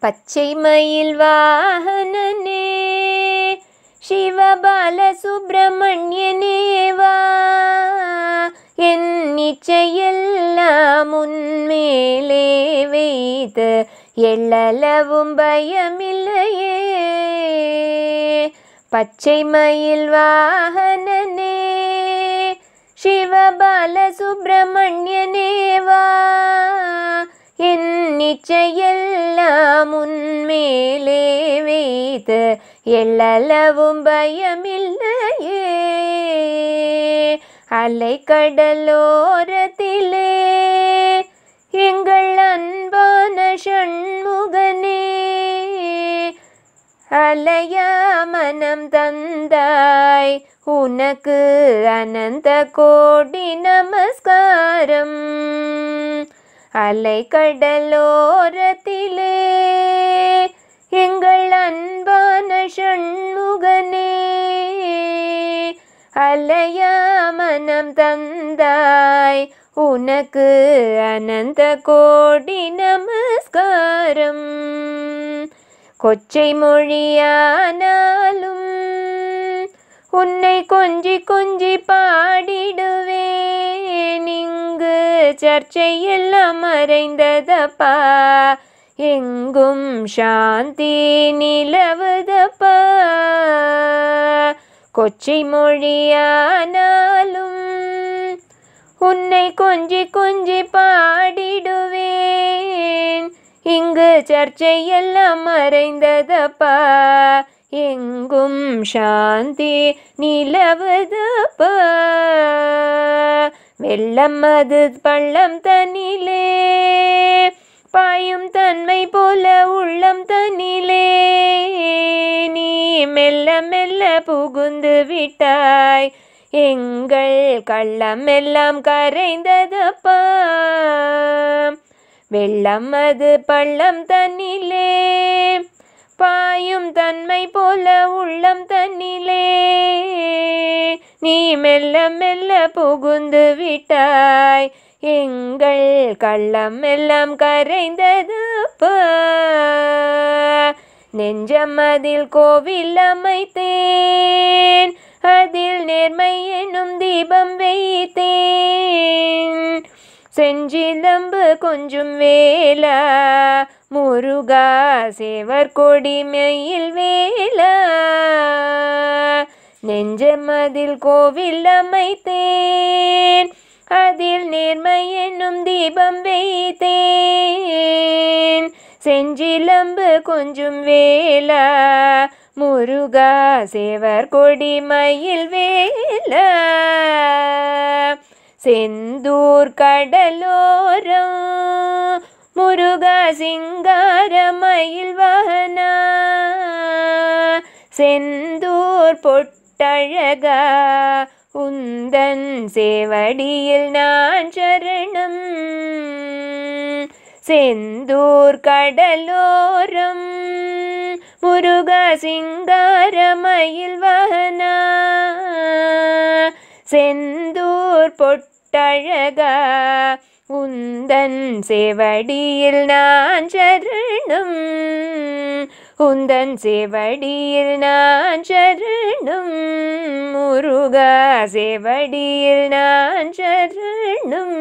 பச்சை மயில் வாகனனே சிவபால சுப்பிரமணியனேவா என் நிச்சையெல்லாம் உன்மேலே வைத்து எள்ளளவும் பயமில்லையே. பச்சை மயில் வாகனனே சிவபால சுப்பிரமணியனேவா என் நிச்சயெல்லாம் உன்மேலே வைத்து எள்ளளவும் பயமில்லையே. அலை கடலோரத்திலே எங்கள் அன்பான சண்முகனே அலையா மனம் தந்தாய் உனக்கு அனந்த கோடி நமஸ்காரம். அலை கடலோரத்திலே எங்கள் அன்பான சண்முகனே அலையா மனம் தந்தாய். உனக்கு அனந்த கோடி நமஸ்காரம். கொச்சை மொழியானாலும் உன்னை கொஞ்சி கொஞ்சி பாடிடுவே. சர்ச்சை எல்லாம் மறைந்ததப்பா எங்கும் சாந்தி நிலவுதப்பா. கொச்சை மொழியானாலும் உன்னை கொஞ்சி கொஞ்சி பாடிடுவேன். இங்கு சர்ச்சை எல்லாம் மறைந்ததப்பா எங்கும் சாந்தி நிலவுதப்பா. வெள்ளம் அது பள்ளம் தனிலே பாயும் தன்மை போல உள்ளம் தனிலே நீ மெல்ல மெல்ல புகுந்து விட்டாய். எங்கள் கள்ளம் எல்லாம் கரைந்ததப்பா. வெள்ளம் அது பள்ளம் தன்னிலே. பாயும் தன்மை போல உள்ளம் தன்னிலே. நீ மெல்ல மெல்ல புகுந்து விட்டாய். எங்கள் கள்ளம் எல்லாம் கரைந்ததப்பா நெஞ்சம் அதில் கோவில் அமைத்தேன். அதில் நேர்மை என்னும் தீபம் வைத்தேன். செஞ்சிலம்பு கொஞ்சம் வேலா. முருகா சேவர் கொடிமையில் வேலா. நெஞ்சமதில் கோவில் அமைத்தேன். அதில் நேர்மை என்னும் தீபம் வைத்தேன். செஞ்சிலம்பு கொஞ்சும் வேலா முருகா சேவர் கொடி மயில் வேலா செந்தூர் கடலோரம் முருகா சிங்கார மயில் வாகனா. செந்தூர் பொட்டு பட்டழகா உந்தன் சேவடியில் நான் சரணம். செந்தூர் கடலோரம். முருகா சிங்காரமயில் வகனா. செந்தூர் பொட்டழகா. உந்தன் சேவடியில் நான் சரணம். உந்தன் சேவடியில் நான் சரணம் முருகா சேவடியில் நான் சரணம்